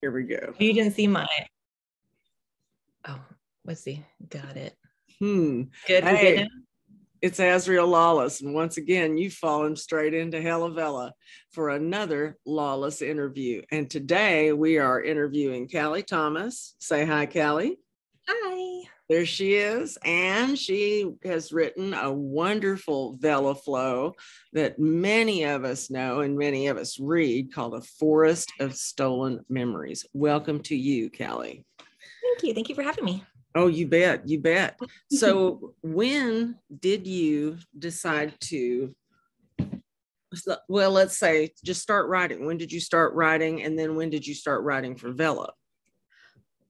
Here we go. You didn't see my. Oh, let's see. Got it. Hmm. Good. Hey. good? It's Azriel Lawless. And once again, you've fallen straight into Hella Vella for another Lawless interview. And today we are interviewing Callie Thomas. Say hi, Callie. Hi. There she is. And she has written a wonderful Vella flow that many of us know and many of us read called A Forest of Stolen Memories. Welcome to you, Callie. Thank you. Thank you for having me. Oh, you bet. You bet. So, when did you decide to? Well, let's say just start writing. When did you start writing? And then when did you start writing for Vella?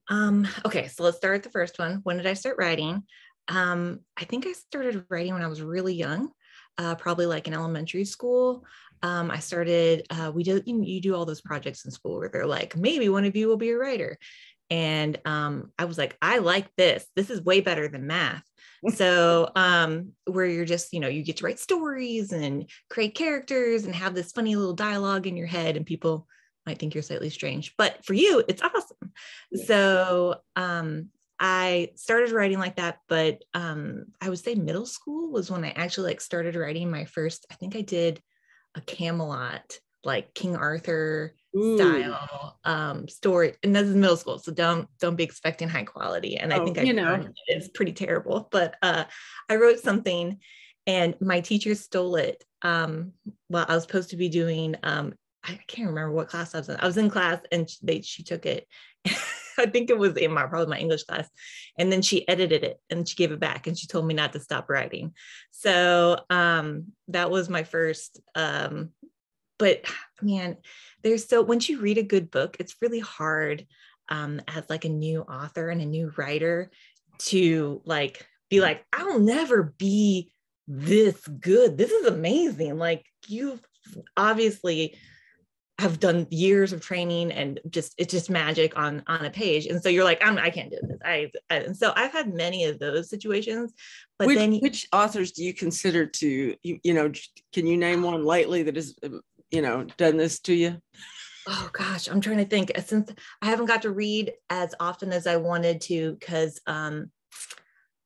Um, okay, so let's start with the first one. When did I start writing? Um, I think I started writing when I was really young, uh, probably like in elementary school. Um, I started, uh, we do, you, you do all those projects in school where they're like, maybe one of you will be a writer. And um, I was like, I like this. This is way better than math. so um, where you're just, you know, you get to write stories and create characters and have this funny little dialogue in your head and people might think you're slightly strange, but for you, it's awesome. Yeah. So um, I started writing like that, but um, I would say middle school was when I actually like started writing my first. I think I did a Camelot, like King Arthur Ooh. style um, story, and this is middle school, so don't don't be expecting high quality. And I Oh, think I you know. it's pretty terrible, but uh, I wrote something, and my teacher stole it. Um, while I was supposed to be doing um, I can't remember what class I was in. I was in class and they she took it. I think it was in my probably my English class. And then she edited it and she gave it back and she told me not to stop writing. So um that was my first um but man, there's so once you read a good book, it's really hard um as like a new author and a new writer to like be like, I'll never be this good. This is amazing. Like you've obviously have done years of training and just it's just magic on on a page. And so you're like I'm, i can't do this. I, I and so i've had many of those situations but which, then which authors do you consider to, you, you know, can you name one lately that has, um, you know, done this to you? oh gosh i'm trying to think. Since i haven't got to read as often as i wanted to because um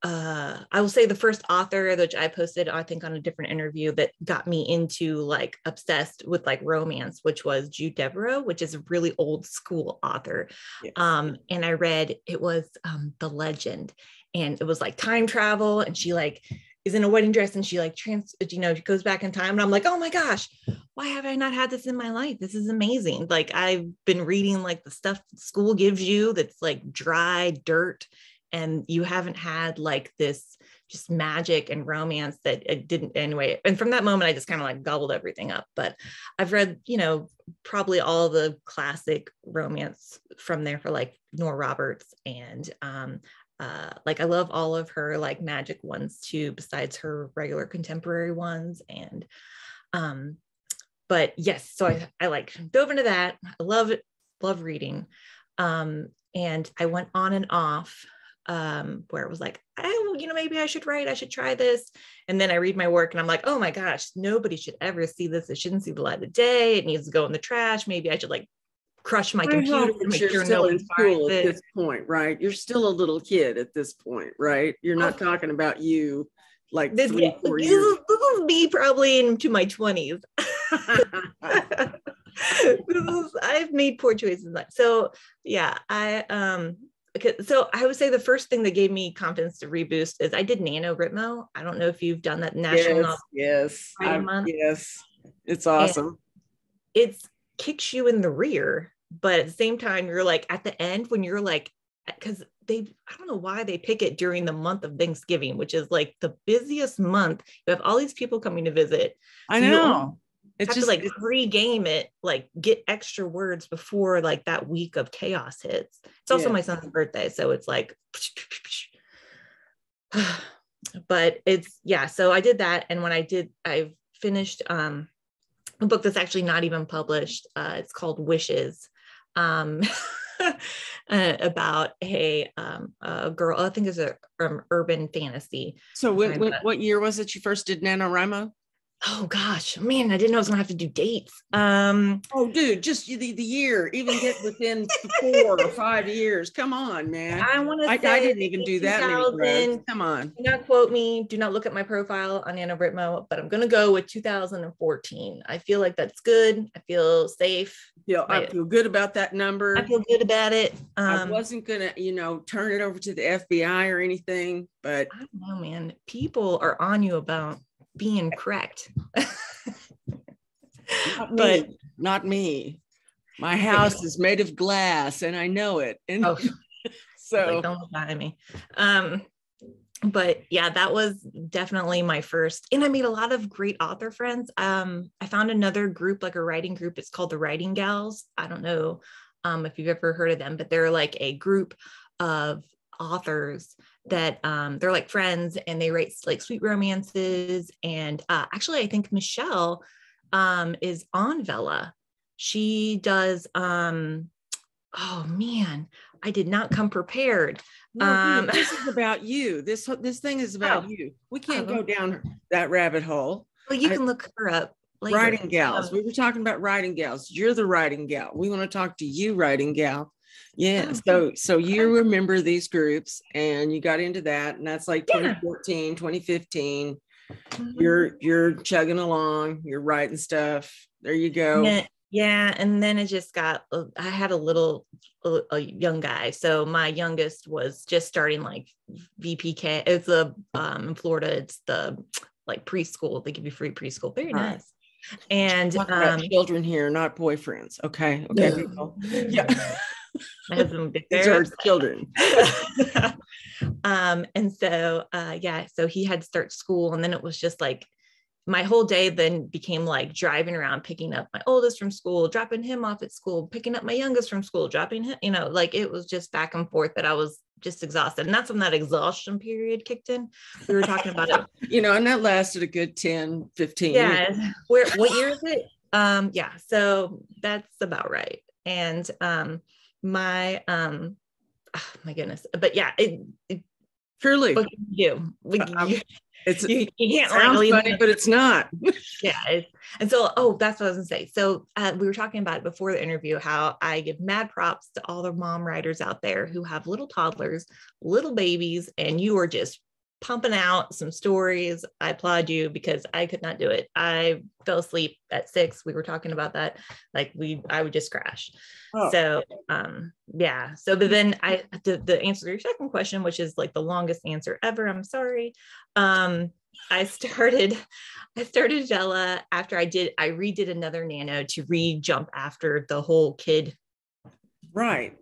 uh, I will say the first author which I posted, I think, on a different interview that got me into like obsessed with like romance, which was Jude Deveraux, which is a really old school author. Yes. Um, and I read it was um, The Legend, and it was like time travel, and she like is in a wedding dress and she like trans, you know, she goes back in time, and I'm like, oh my gosh, why have I not had this in my life? This is amazing. Like I've been reading like the stuff school gives you that's like dry dirt and you haven't had like this just magic and romance that it didn't anyway and from that moment i just kind of like gobbled everything up but i've read you know probably all the classic romance from there for like nora roberts and um uh, like I love all of her like magic ones too, besides her regular contemporary ones. And um, but yes, so I, I like dove into that. I love it, love reading. Um, and I went on and off um, where it was like, oh, you know, maybe I should write, I should try this. And then I read my work and I'm like, oh my gosh, nobody should ever see this. It shouldn't see the light of day. It needs to go in the trash. Maybe I should like crush my I computer that make you're sure still no one school finds at it. this point, right? You're still a little kid at this point, right? You're not Oh. talking about you like This, three, four this years. is, this is me probably into my 20s. this is, I've made poor choices. So yeah, I um so I would say the first thing that gave me confidence to reboost is I did NaNoWriMo. I don't know if you've done that national yes, yes, yes. It's awesome. It kicks you in the rear, but at the same time, you're like at the end when you're like, because they I don't know why they pick it during the month of Thanksgiving, which is like the busiest month. You have all these people coming to visit. I know. It's have just to like pre-game it, like get extra words before like that week of chaos hits. It's also Yeah. my son's birthday, so it's like but it's yeah, so I did that and when I did I finished um a book that's actually not even published. Uh it's called Wishes. Um uh, about a um a girl, I think it's a um, urban fantasy. so when, but- what year was it you first did NaNoWriMo? Oh gosh, man, I didn't know I was gonna have to do dates. Um, oh, dude, just the, the year, even get within four or five years. Come on, man. I want to. I, I, didn't even do that Come on. Do not quote me. Do not look at my profile on NaNoWriMo, but I'm gonna go with 2014. I feel like that's good. I feel safe. Yeah, I feel good about that number. I feel good about it. Um, I wasn't gonna, you know, turn it over to the FBI or anything, but I don't know, man. People are on you about being correct. not but me. not me. My house is made of glass and I know it. And oh, so like, don't lie me. Um, but yeah, that was definitely my first. And I made a lot of great author friends. Um, I found another group, like a writing group. It's called the Writing Gals. I don't know um, if you've ever heard of them, but they're like a group of authors that um, they're like friends and they write like sweet romances. And uh, actually, I think Michelle um, is on Vella. She does. Um, oh man, I did not come prepared. No, um, this is about you. This this thing is about oh, you. We can't oh. go down that rabbit hole. Well, you I, can look her up. Later. Writing gals. Um, we were talking about writing gals. You're the writing gal. We want to talk to you, writing gal. Yeah. Oh, so so you remember these groups and you got into that and that's like 2014, yeah. 2015. Mm-hmm. You're you're chugging along, you're writing stuff. There you go. Yeah, yeah, and then it just got uh, I had a little a, a young guy. So my youngest was just starting like VPK. It's a um in Florida it's the like preschool. They give you free preschool. Very nice. And um, children here, not boyfriends. Okay. Okay. Yeah. My husband big These are children. um, and so uh, yeah, so he had to start school, and then it was just like my whole day then became like driving around, picking up my oldest from school, dropping him off at school, picking up my youngest from school, dropping him, you know, like it was just back and forth that I was just exhausted. And that's when that exhaustion period kicked in. We were talking about it. you know, and that lasted a good 10, 15 yeah. years. Where what year is it? Um, yeah, so that's about right. And um my um oh, my goodness. But yeah it, it truly. You, uh, you it's you, you can't sounds funny, but it's not. Yeah it's, and so oh that's what i was gonna say. So uh, we were talking about it before the interview how i give mad props to all the mom writers out there who have little toddlers little babies and you are just pumping out some stories. I applaud you because I could not do it. I fell asleep at six. We were talking about that. Like we, I would just crash. Oh. So, um, yeah. So, but then I, the, the answer to your second question, which is like the longest answer ever. I'm sorry. Um, I started, I started Vella after I did, I redid another nano to re jump after the whole kid. Right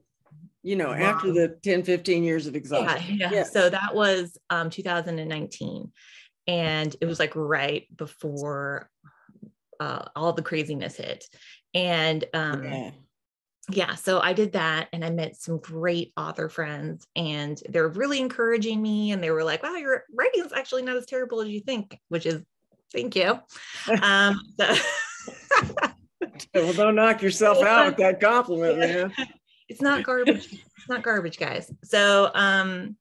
you know, wow. after the 10, 15 years of exhaustion. Yeah, yeah. So that was um, 2019. And it was like right before uh, all the craziness hit. And um, yeah. yeah, so I did that and I met some great author friends and they're really encouraging me. And they were like, wow, your writing is actually not as terrible as you think, which is thank you. Um, so well, don't knock yourself out with that compliment, man. It's not garbage. it's not garbage, guys. So, um,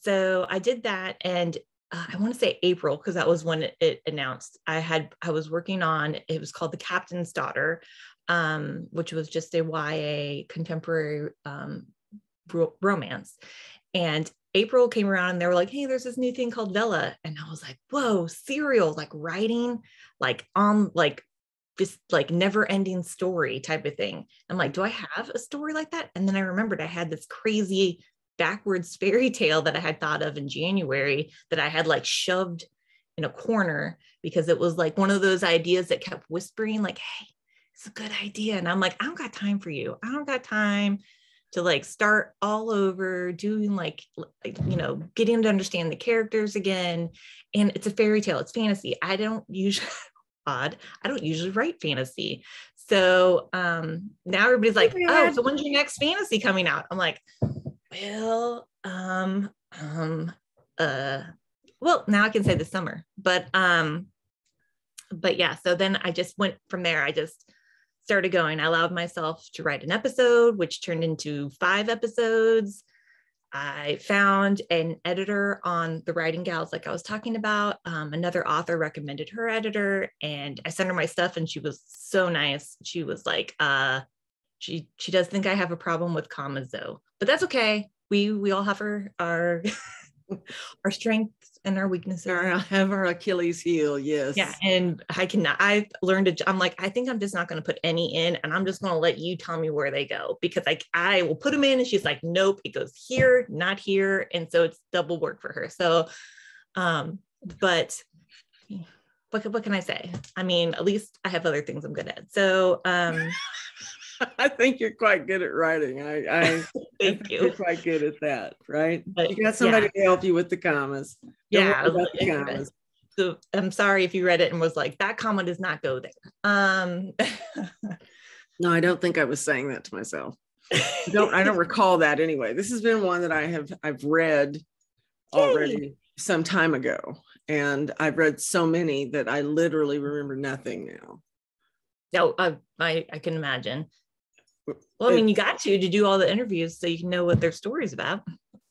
so I did that, and uh, I want to say April because that was when it, it, announced. I had I was working on it was called The Captain's Daughter, um, which was just a YA contemporary um, ro- romance, and April came around and they were like, "Hey, there's this new thing called Vella," and I was like, "Whoa, serial like writing like on like this like never ending story type of thing. I'm like, do I mm-hmm. have a story like that? And then I remembered I had this crazy backwards fairy tale that I had thought of in January that I had like shoved in a corner because it was like one of those ideas that kept whispering, like, hey, it's a good idea. And I'm like, I don't got time for you. I don't got time to like start all over doing like, like you know getting to understand the characters again and it's a fairy tale it's fantasy i don't usually odd. I don't usually write fantasy. So um, now everybody's like, oh, so when's your next fantasy coming out? I'm like, well, um, um, uh, well, now I can say the summer, but um, but yeah, so then I just went from there. I just started going. I allowed myself to write an episode, which turned into five episodes. I found an editor on the Writing Gals, like I was talking about. Um, another author recommended her editor, and I sent her my stuff, and she was so nice. She was like, uh, she she does think I have a problem with commas though, but that's okay. We we all have our our our strengths and our weaknesses. Our, have our Achilles heel, yes. Yeah, and I can. I've learned. To, I'm like, I think I'm just not going to put any in, and I'm just going to let you tell me where they go because like I will put them in, and she's like, nope, it goes here, not here, and so it's double work for her. So, um, but what what can I say? I mean, at least I have other things I'm good at. So, um. I think you're quite good at writing. I, I thank I you. You're quite good at that, right? But, you got somebody yeah. to help you with the commas. Don't yeah, about the commas. So I'm sorry if you read it and was like, that comma does not go there. Um, no, I don't think I was saying that to myself. I don't I don't recall that anyway. This has been one that I have I've read already some time ago, and I've read so many that I literally remember nothing now. no, I, I I can imagine. Well, I mean, you got to to do all the interviews so you can know what their story's about.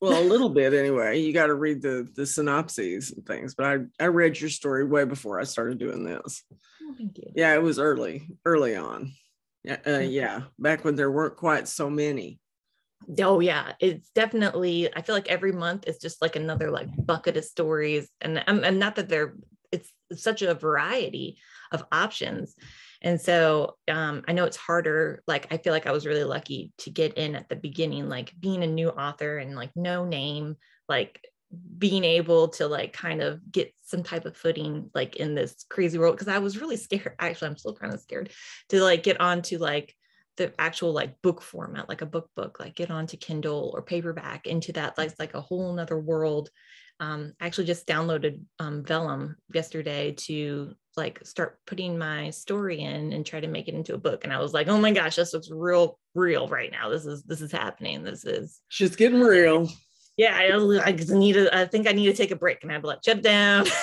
well a little bit anyway you got to read the the synopses and things but i i read your story way before i started doing this Oh, thank you. yeah it was early early on yeah uh, yeah back when there weren't quite so many Oh yeah, it's definitely. I feel like every month is just like another like bucket of stories, and and, and not that they're. It's such a variety of options, and so um, I know it's harder. Like I feel like I was really lucky to get in at the beginning, like being a new author and like no name, like being able to like kind of get some type of footing like in this crazy world because I was really scared. Actually, I'm still kind of scared to like get onto like the actual like book format, like a book book, like get onto Kindle or paperback into that like like a whole nother world. Um, I actually just downloaded um, Vellum yesterday to like start putting my story in and try to make it into a book. And I was like, oh my gosh, this looks real, real right now. This is this is happening. This is shit's getting real yeah. I, I just need to. I think I need to take a break, and I have to like shut down.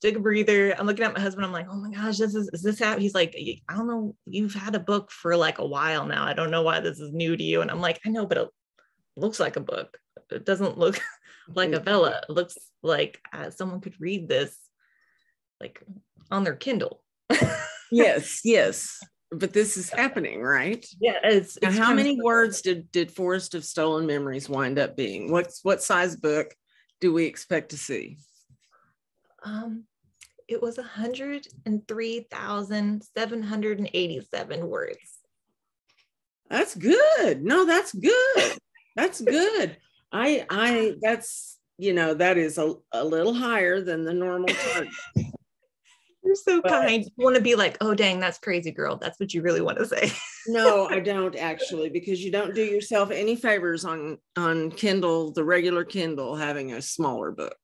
Take a breather. I'm looking at my husband. I'm like, oh my gosh, this is, is this how he's like, I don't know. You've had a book for like a while now. I don't know why this is new to you. And I'm like, I know, but it looks like a book. It doesn't look like a Vella. It looks like uh, someone could read this like on their Kindle. yes yes but this is happening right Yeah, it's, it's how kind of- many words did did forest of stolen memories wind up being what's what size book do we expect to see Um, it was 103,787 words. That's good. No, that's good. That's good. I I that's you know that is a, a little higher than the normal target. You're so But- kind. You want to be like, oh dang, that's crazy, girl. That's what you really want to say. no, I don't actually because you don't do yourself any favors on on Kindle, the regular Kindle having a smaller book.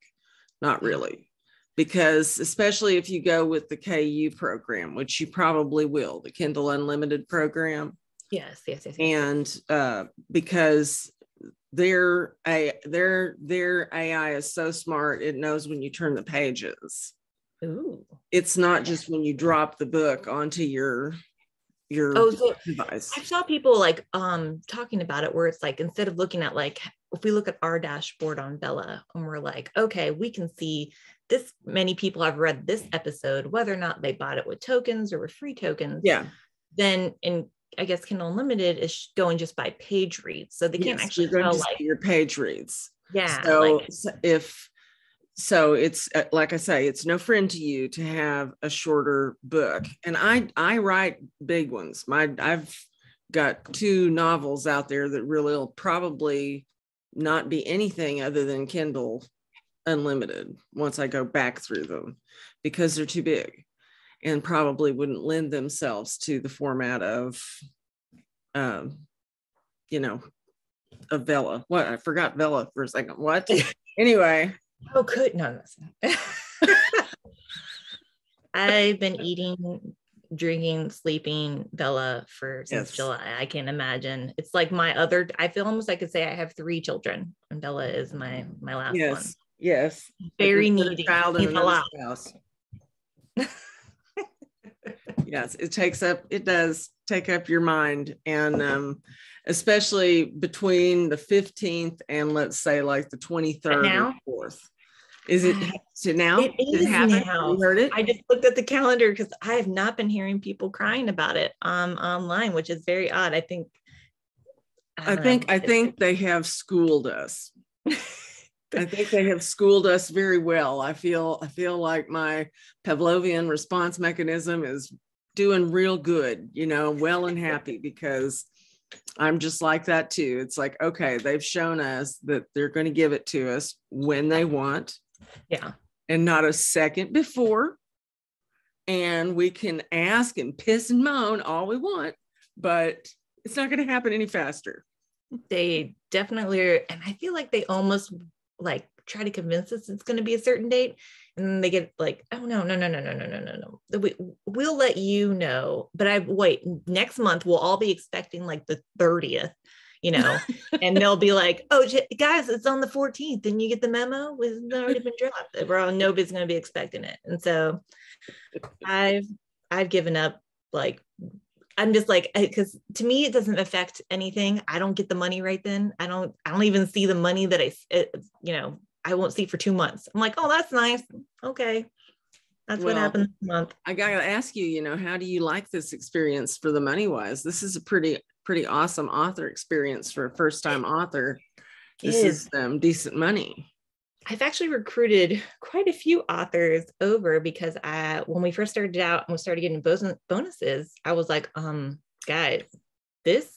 Not really. Because especially if you go with the KU program, which you probably will, the Kindle Unlimited program. Yes, yes, yes. yes. and uh, because their a their their AI is so smart, it knows when you turn the pages. Ooh. It's not just when you drop the book onto your your Oh, so device. I saw people like um talking about it where it's like instead of looking at like if we look at our dashboard on Vella and we're like, okay, we can see this many people have read this episode, whether or not they bought it with tokens or with free tokens. Yeah, Then in I guess Kindle Unlimited is going just by page reads. So they can't actually you're going tell to like your page reads. yeah, so, like if so it's uh, like i say it's no friend to you to have a shorter book and i i write big ones my i've got two novels out there that really will probably not be anything other than kindle unlimited once i go back through them because they're too big and probably wouldn't lend themselves to the format of um you know of Vella. What I forgot Vella for a second. What? anyway, oh could no. I've been eating, drinking, sleeping Vella for since Yes. July. I can't imagine. It's like my other. I feel almost I could say I have three children, and Vella is my my last one. yes, yes. Very needy. child in a house. Yes, it takes up. It does take up your mind, and um, especially between the 15th and let's say like the 23rd now? or 4th. Is it to now? It happen? now. You heard it? I just looked at the calendar because I have not been hearing people crying about it um online, which is very odd. I think I don't think know. I think they have schooled us. I think they have schooled us very well. I feel I feel like my Pavlovian response mechanism is doing real good, you know, well and happy because I'm just like that too. It's like, okay, they've shown us that they're going to give it to us when they want yeah. and not a second before. And we can ask and piss and moan all we want, but it's not going to happen any faster. they definitely are and i feel like they almost like try to convince us it's going to be a certain date and they get like oh no no no no no no no no no we, we'll let you know but i wait next month we'll all be expecting like the 30th you know and they'll be like oh guys it's on the 14th and you get the memo it's already been dropped bro nobody's going to be expecting it and so i've i've given up like I'm just like because to me it doesn't affect anything. I don't get the money right then. I don't. I don't even see the money that I, you know, I won't see for two months. I'm like, oh, that's nice. Okay, that's what Well, happened this month. I gotta ask you, you know, how do you like this experience for the money wise? This is a pretty, pretty awesome author experience for a first time author. It This is um, decent money. I've actually recruited quite a few authors over because I, when we first started out and we started getting bonuses, I was like, um, guys, this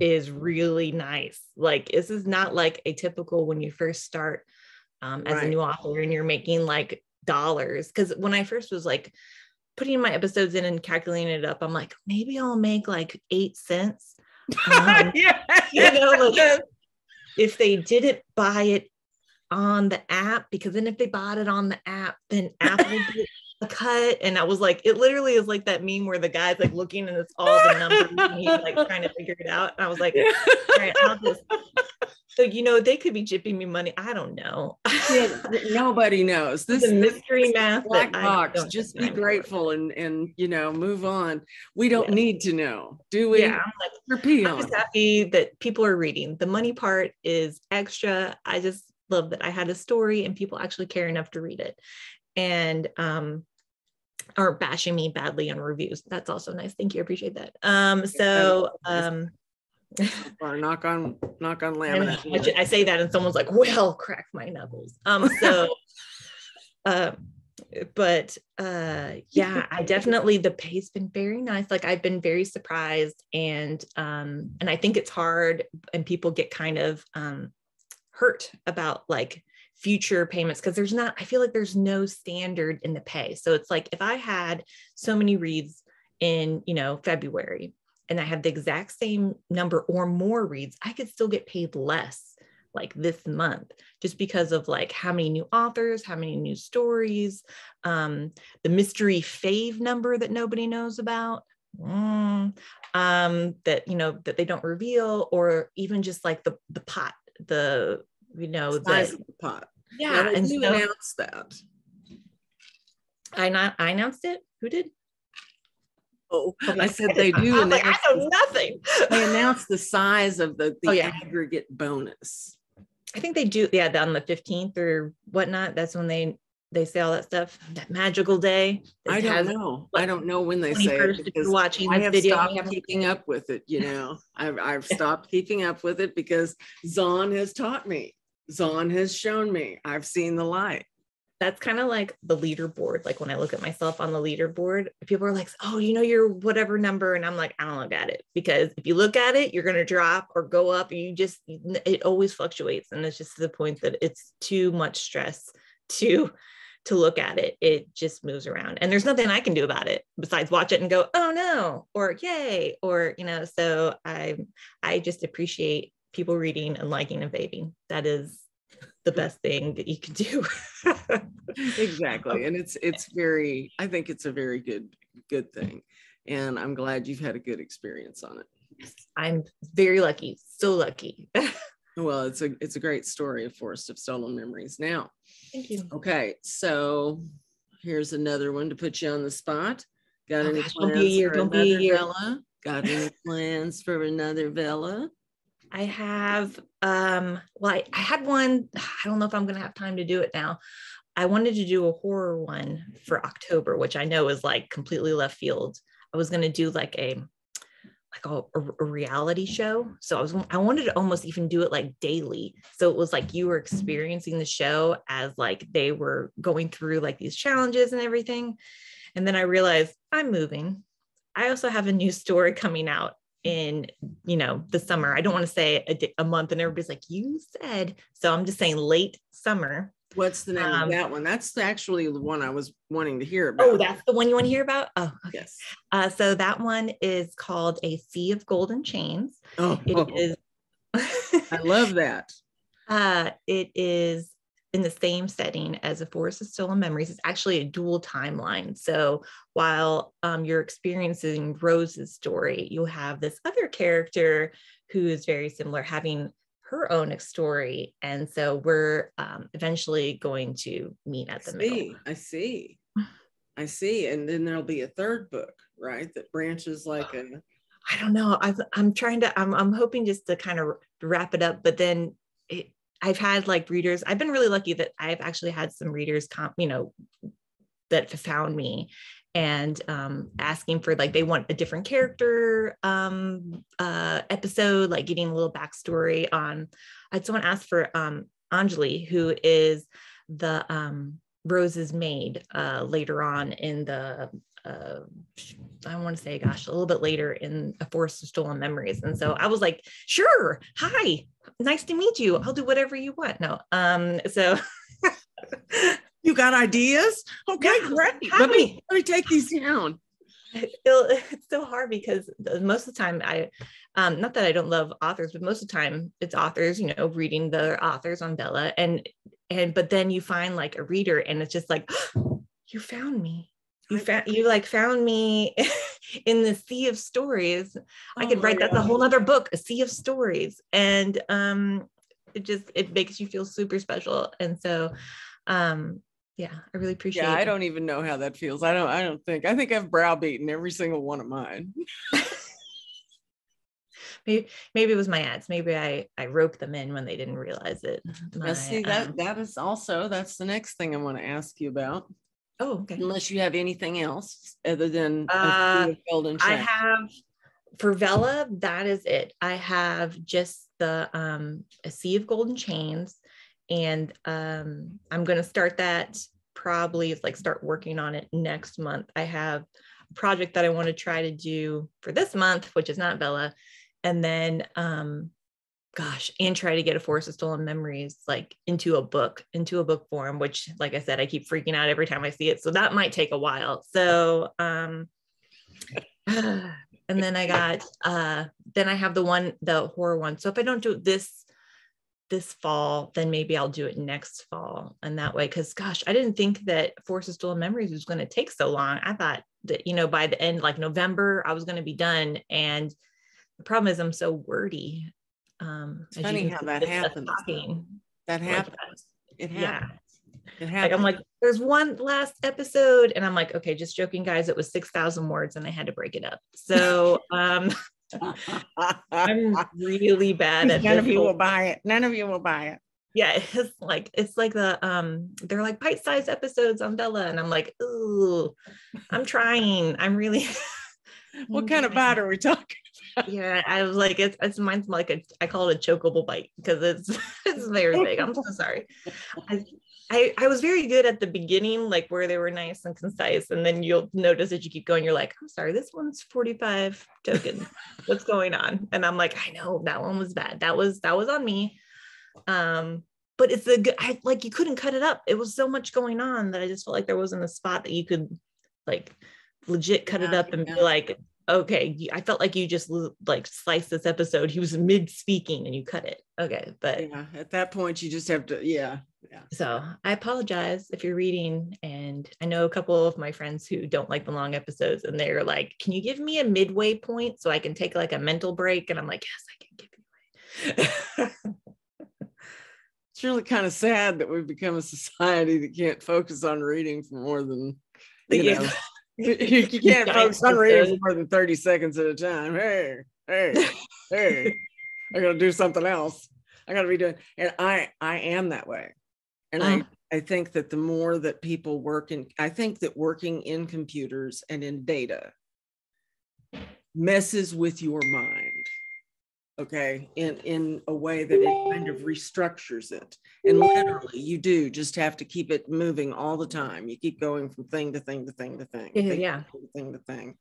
is really nice. Like, this is not like a typical when you first start um, as a new author and you're making like dollars. Because when I first was like putting my episodes in and calculating it up, I'm like, maybe I'll make like eight cents. Um, yeah, you know, like if they didn't buy it on the app, because then if they bought it on the app, then Apple a cut. And I was like, it literally is like that meme where the guy's like looking and it's all the numbers and he's like trying to figure it out. And I was like, all right, I'll just so you know, they could be chipping me money. I don't know. Yeah, nobody knows. This this mystery math. black box. Just be grateful and and you know move on. We don't Yeah. need to know, do we? Yeah, I'm like, We're. I'm just happy that people are reading. The money part is extra. I just love that I had a story and people actually care enough to read it and um are bashing me badly on reviews. That's also nice. Thank you. I appreciate that. Um so um or knock on knock on I, laminate. I, I say that and someone's like, well, crack my knuckles. Um so uh but uh yeah i definitely the pay's been very nice like i've been very surprised and um and i think it's hard and people get kind of um hurt about like future payments because there's not i feel like there's no standard in the pay. So it's like if i had so many reads in you know february and i had the exact same number or more reads i could still get paid less like this month just because of like how many new authors how many new stories um the mystery fave number that nobody knows about mm, um that you know that they don't reveal or even just like the the pot the you know Size the of the pot. yeah they and do so announce that. i not i announced it who did Oh, Okay. I said they do I was like. I know nothing. they announced the size of the, the Oh, yeah. aggregate bonus. I think they do. Yeah, on the fifteenth or whatnot. That's when they they say all that stuff. That magical day. that I don't know. what, I don't know when they say it because watching I this have video. stopped haven't- keeping up with it. You know, I've I've stopped keeping up with it because Zon has taught me. Zon has shown me. I've seen the light. that's kind of like the leaderboard. Like when I look at myself on the leaderboard, people are like, "Oh, you know you're whatever number," and I'm like, "I don't look at it because if you look at it, you're gonna drop or go up. You just it always fluctuates, and it's just to the point that it's too much stress to to look at it. It just moves around, and there's nothing I can do about it besides watch it and go, "Oh no," or "Yay," or you know. So I I just appreciate people reading and liking and vaping. That is the best thing that you can do. exactly and it's it's very i think it's a very good good thing and i'm glad you've had a good experience on it I'm very lucky, so lucky. well it's a it's a great story of forest of stolen memories now Thank you. okay so here's another one to put you on the spot got Oh any gosh, don't be a plans year, for don't be a another year. Got any plans for another Vella? I have um well I, I had one I don't know if I'm gonna have time to do it now. I wanted to do a horror one for October, which I know is like completely left field. I was gonna do like a like a, a, reality show. So I was I wanted to almost even do it like daily. So it was like you were experiencing the show as like they were going through like these challenges and everything. And then I realized I'm moving. I also have a new story coming out in you know the summer. I don't want to say a, a month and everybody's like you said. So I'm just saying late summer What's the name um, of that one? That's actually the one I was wanting to hear about. Oh, that's the one you want to hear about? Oh, okay. yes. Uh, so that one is called A Sea of Golden Chains. Oh, it is. I love that. Uh, it is in the same setting as A Forest of Stolen Memories. It's actually a dual timeline. So while um, you're experiencing Rose's story, you have this other character who is very similar, having her own story. And so we're um, eventually going to meet at the I middle. See, I see. I see. And then there'll be a third book, right? That branches like a. I don't know. i I'm trying to, I'm, I'm hoping just to kind of wrap it up, but then it, I've had like readers, I've been really lucky that I've actually had some readers, comp, you know, that found me and um, asking for like they want a different character um, uh, episode, like getting a little backstory on. I had someone ask for um, Anjali, who is the um, Rose's maid uh, later on in the. Uh, I want to say, gosh, a little bit later in A Forest of Stolen Memories. And so I was like, sure, hi, nice to meet you. I'll do whatever you want. No. Um, so You got ideas? Okay, yeah, great. Let me let me take these down. it's so hard because most of the time I um not that I don't love authors, but most of the time it's authors, you know, reading the authors on Vella and and but then you find like a reader and it's just like you found me. You found you like found me in the sea of stories. Oh I could write that's a whole other book, a sea of stories. And um it just it makes you feel super special. And so um yeah i really appreciate yeah i don't even know how that feels i don't i don't think i think i've browbeaten every single one of mine maybe maybe it was my ads maybe i i roped them in when they didn't realize it my, see that um, that is also that's the next thing i want to ask you about oh okay. Unless you have anything else other than uh, i have for vella that is it. I have just the um a sea of golden chains and um, i'm going to start that probably like start working on it next month. I have a project that i want to try to do for this month which is not Vella and then um gosh and try to get a forest of stolen memories like into a book into a book form which like i said i keep freaking out every time i see it so that might take a while so um and then i got uh then i have the one the horror one so if i don't do this this fall, then maybe I'll do it next fall. And that way, because gosh, I didn't think that Forest of Stolen Memories was going to take so long. I thought that, you know, by the end, like November, I was going to be done. And the problem is I'm so wordy. Um, it's funny how that happens. That happens. Like, it happens. Yeah. It happens. Like I'm like, there's one last episode, and I'm like, okay, just joking, guys. It was six thousand words, and I had to break it up. So, um, I'm really bad at none of you will buy it. None of you will buy it. Yeah, it's like it's like the um they're like bite-sized episodes on Vella, and I'm like, ooh, I'm trying. I'm really what kind of bite are we talking? Yeah, I was like, it's it's mine's like a I call it a chokeable bite because it's it's very big. I'm so sorry. I, I, I was very good at the beginning, like where they were nice and concise. And then you'll notice that you keep going, you're like, I'm sorry, this one's 45 tokens. What's going on? And I'm like, I know that one was bad. That was that was on me. Um, but it's the good I like you couldn't cut it up. It was so much going on that I just felt like there wasn't a spot that you could like legit cut yeah, it up and yeah. be like, okay, I felt like you just like sliced this episode. He was mid speaking and you cut it. Okay. But yeah, at that point, you just have to, yeah. Yeah. So I apologize if you're reading. And I know a couple of my friends who don't like the long episodes and they're like, can you give me a midway point so I can take like a mental break? And I'm like, yes, I can give you it's really kind of sad that we've become a society that can't focus on reading for more than you yeah. know you, can't focus on for more than 30 seconds at a time. Hey, hey, hey, I gotta do something else. I gotta be doing and I I am that way. And uh-huh. I I think that the more that people work in, I think that working in computers and in data messes with your mind okay in in a way that it kind of restructures it. And literally you do just have to keep it moving all the time. You keep going from thing to thing to thing to thing yeah, thing yeah. to thing to thing.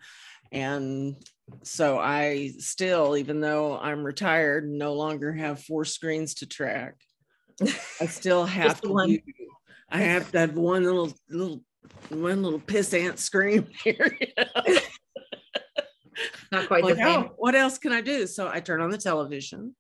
And so i still even though i'm retired no longer have four screens to track i still have to do, i have to have one little little one little piss ant screen here you know? Not quite like, the same. Oh, what else can I do? So I turn on the television.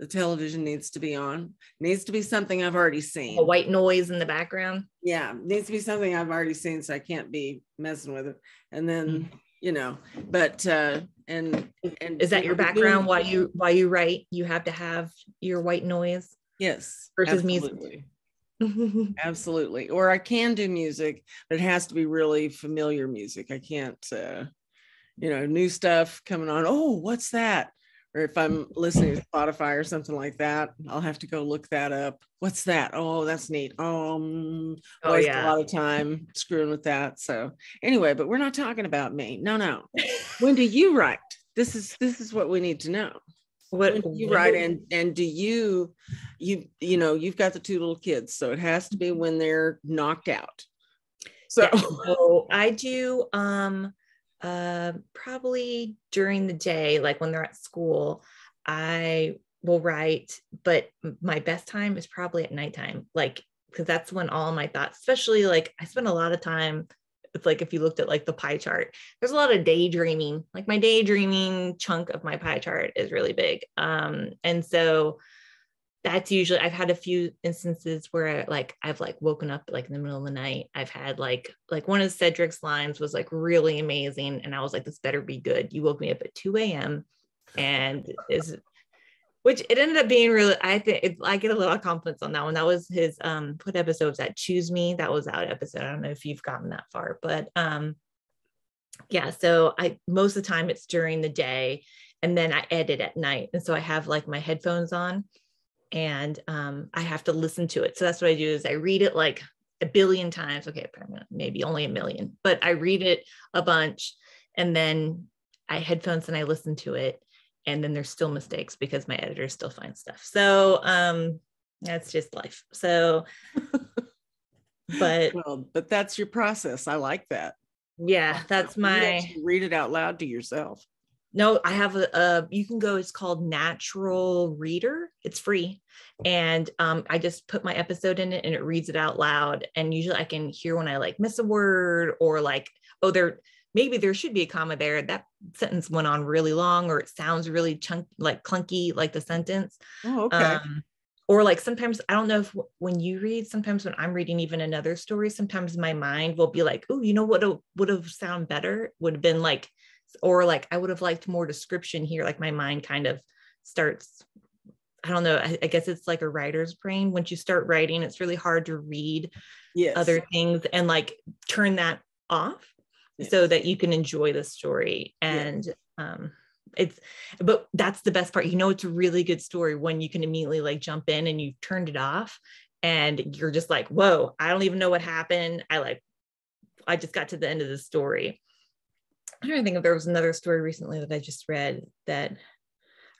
The television needs to be on. Needs to be something I've already seen. A white noise in the background. Yeah, needs to be something I've already seen, so I can't be messing with it. And then mm-hmm. you know, but uh and and is that your background while you while you write? You have to have your white noise. Yes. Versus absolutely. music. absolutely. Or I can do music, but it has to be really familiar music. I can't uh you know, new stuff coming on. Oh, what's that? Or if I'm listening to Spotify or something like that, I'll have to go look that up. What's that? Oh, that's neat. Um, oh, yeah. a lot of time screwing with that. So anyway, but we're not talking about me. No, no. when do you write? This is this is what we need to know. What when you write and and do you you you know you've got the two little kids, so it has to be when they're knocked out. So, yeah, so I do um uh, probably during the day, like when they're at school, I will write, but my best time is probably at nighttime, like, because that's when all my thoughts, especially like I spend a lot of time. It's like if you looked at like the pie chart, there's a lot of daydreaming. Like my daydreaming chunk of my pie chart is really big. Um, and so that's usually I've had a few instances where like I've like woken up like in the middle of the night. I've had like like one of Cedric's lines was like really amazing, and I was like, this better be good. You woke me up at 2 a.m. and is which it ended up being really I think it, I get a little confidence on that one. That was his um what episode was that? Choose Me. That was that episode. I don't know if you've gotten that far, but um yeah, so I most of the time it's during the day and then I edit at night. And so I have like my headphones on and um, I have to listen to it. So that's what I do is I read it like a billion times. Okay, maybe only a million, but I read it a bunch and then I headphones and I listen to it. And then there's still mistakes because my editor still finds stuff. So um, that's just life. So, but well, but that's your process. I like that. Yeah, that's my read it out loud to yourself. No, I have a, a, you can go, it's called Natural Reader. It's free. And um, I just put my episode in it and it reads it out loud. And usually I can hear when I like miss a word or like, oh, there, maybe there should be a comma there. That sentence went on really long or it sounds really chunk like clunky, like the sentence. Oh, okay. Um, or like sometimes I don't know if when you read, sometimes when I'm reading even another story, sometimes my mind will be like, oh, you know what would have sound better would have been like or like I would have liked more description here. Like my mind kind of starts, I don't know, I, I guess it's like a writer's brain. Once you start writing, it's really hard to read yes. other things and like turn that off yes. so that you can enjoy the story. And yes. um it's but that's the best part. You know, it's a really good story when you can immediately like jump in and you've turned it off and you're just like, whoa, I don't even know what happened. I like I just got to the end of the story. I'm trying to think if there was another story recently that I just read that I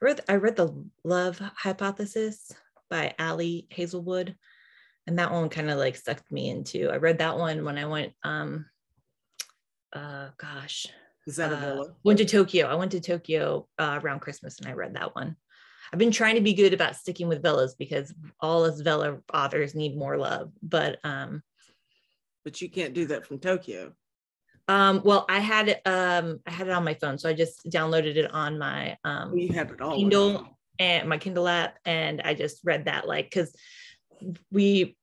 read I read the Love Hypothesis by Ali Hazelwood. And that one kind of like sucked me into. I read that one when I went um uh gosh. Is that a uh, went to Tokyo. I went to Tokyo uh, around Christmas and I read that one. I've been trying to be good about sticking with Vellas because all us Vella authors need more love. But um but you can't do that from Tokyo. Um, well, I had it, um, I had it on my phone, so I just downloaded it on my um, you had it all Kindle and my Kindle app, and I just read that like because we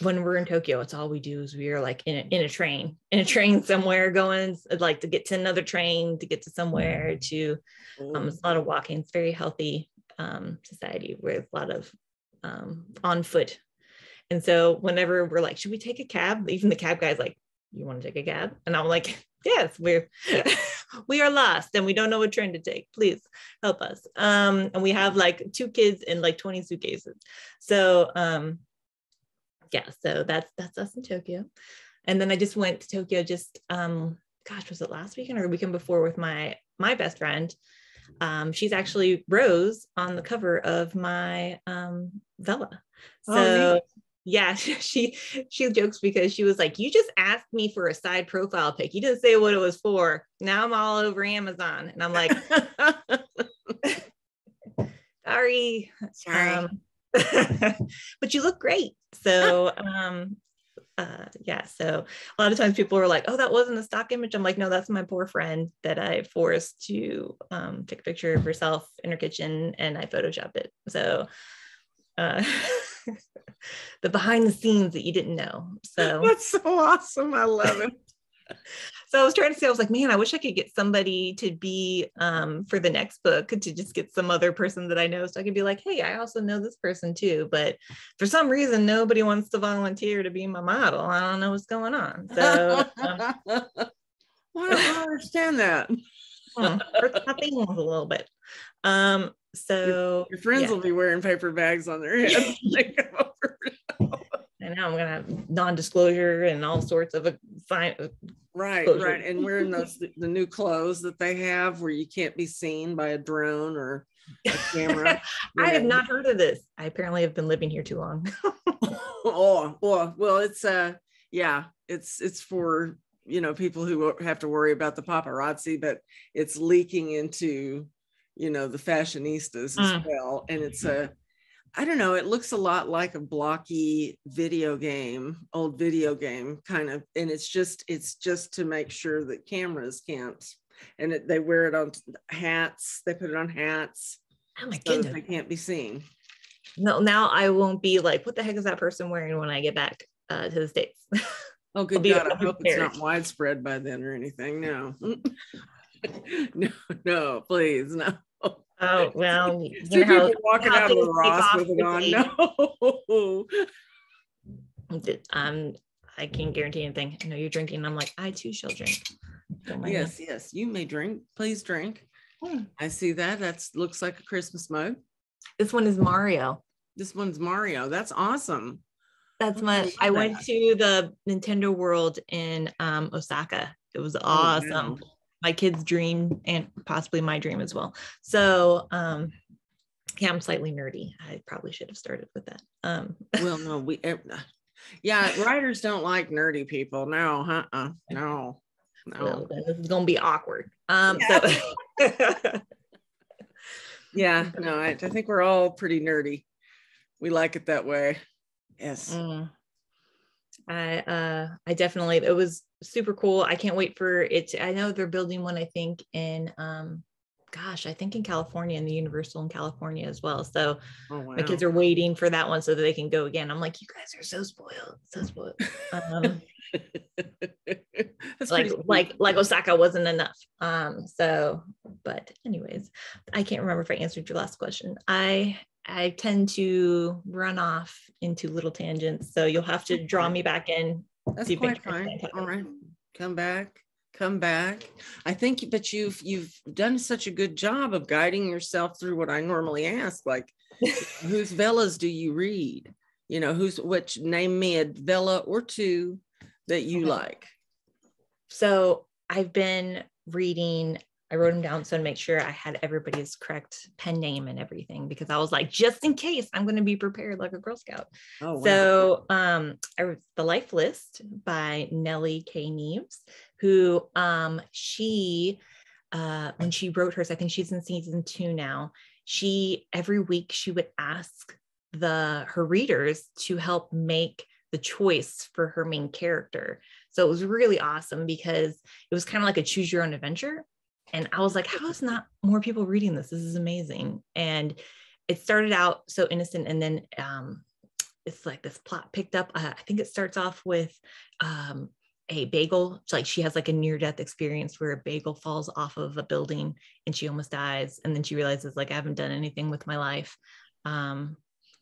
when we're in Tokyo, it's all we do is we are like in a, in a train, in a train somewhere going like to get to another train, to get to somewhere to, um, it's a lot of walking. It's very healthy um, society with a lot of um, on foot. And so whenever we're like, should we take a cab? Even the cab guy's like, you want to take a cab? And I'm like, yes, we're we are lost and we don't know what trend to take. Please help us. Um, and we have like two kids and like 20 suitcases. So um, yeah, so that's that's us in Tokyo. And then I just went to Tokyo just um, gosh, was it last weekend or the weekend before with my my best friend? Um, she's actually Rose on the cover of my um, Vella. Oh, so oh, yeah, she she jokes because she was like, "You just asked me for a side profile pic. You didn't say what it was for. Now I'm all over Amazon." And I'm like, "Sorry, sorry." Um, but you look great. So um uh yeah, so a lot of times people are like, "Oh, that wasn't a stock image." I'm like, "No, that's my poor friend that I forced to um take a picture of herself in her kitchen and I photoshopped it." So uh the behind the scenes that you didn't know. So that's so awesome. I love it. so I was trying to say, I was like, man, I wish I could get somebody to be um, for the next book to just get some other person that I know. So I could be like, hey, I also know this person too. But for some reason, nobody wants to volunteer to be my model. I don't know what's going on. So um, I don't understand that. Hmm, a little bit. Um, so your, your friends yeah. will be wearing paper bags on their heads. and now I'm gonna have non-disclosure and all sorts of a fine. Right, disclosure. right, and wearing those the new clothes that they have where you can't be seen by a drone or a camera. I have not heard of this. I apparently have been living here too long. oh, well, well, it's uh, yeah, it's it's for you know people who have to worry about the paparazzi, but it's leaking into you know the fashionistas as mm. well. And it's a i don't know it looks a lot like a blocky video game old video game kind of and it's just it's just to make sure that cameras can't and it, they wear it on hats they put it on hats oh my so goodness. they can't be seen. No now i won't be like what the heck is that person wearing when i get back uh, to the states oh good god i hope it's not widespread by then or anything no no no please no Oh well, you know, people walking out of the Ross with it on. No. Um, I can't guarantee anything. I know you're drinking. I'm like, I too shall drink. Yes, yes, you may drink. Please drink. Hmm. I see that. That looks like a Christmas mug. This one is Mario. This one's Mario. That's awesome. That's my. I went to the Nintendo World in um, Osaka. It was awesome. Oh, wow my kid's dream and possibly my dream as well. So um yeah, I'm slightly nerdy. I probably should have started with that. Um well no, we eh, yeah, writers don't like nerdy people. No, uh-uh. No. No. Well, this is gonna be awkward. Um yeah. so yeah, no, I, I, think we're all pretty nerdy. We like it that way. Yes. Mm. I uh I definitely it was super cool. I can't wait for it. To, I know they're building one, I think, in um gosh, I think in California in the Universal in California as well. So oh, wow. my kids are waiting for that one so that they can go again. I'm like, you guys are so spoiled, so spoiled. Um, like like like Osaka wasn't enough. Um, so but anyways, I can't remember if I answered your last question. I I tend to run off into little tangents. So you'll have to draw me back in. That's quite fine. All right. Come back. Come back. I think, but you've you've done such a good job of guiding yourself through what I normally ask, like whose Vellas do you read? You know, who's which name me a Vella or two that you okay. like. So I've been reading I wrote them down so to make sure I had everybody's correct pen name and everything because I was like, just in case I'm going to be prepared like a Girl Scout. Oh, wow. So um, I The Life List by Nellie K. Neves, who um, she, uh, when she wrote hers, I think she's in season two now. She every week she would ask the her readers to help make the choice for her main character. So it was really awesome because it was kind of like a choose your own adventure and I was like, how is not more people reading this? This is amazing. And it started out so innocent, and then um, it's like this plot picked up. Uh, I think it starts off with um, a bagel. Like she has like a near death experience where a bagel falls off of a building and she almost dies, and then she realizes like I haven't done anything with my life. Um,